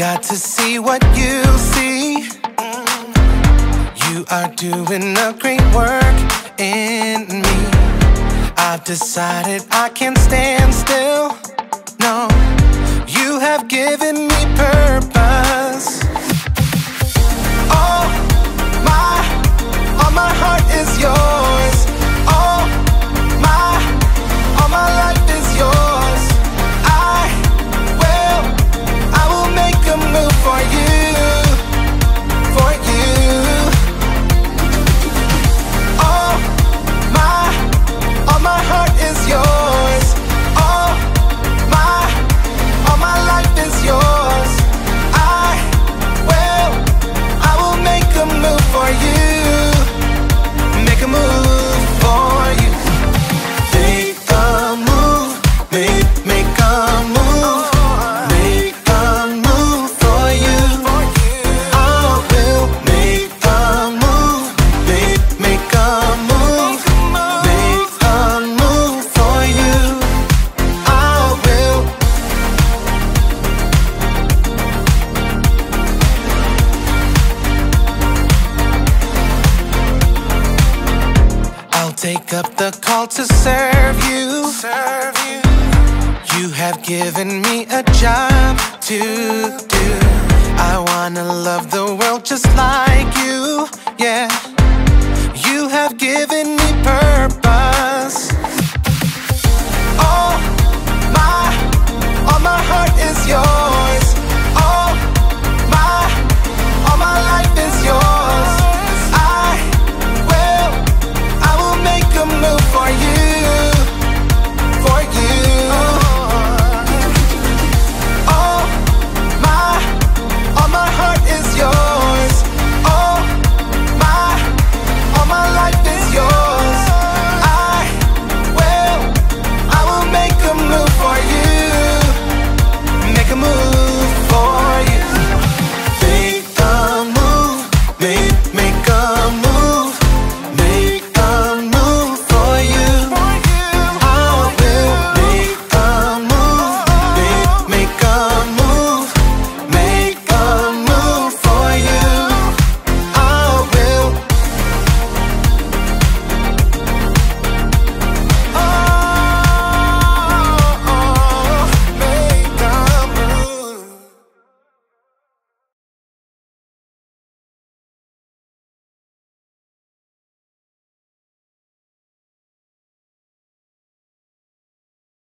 got to see what you see. You are doing a great work in me. I've decided I can't stand still. No, you have given take up the call to serve you. Serve you. You have given me a job to do. I wanna love the world just like you. Yeah.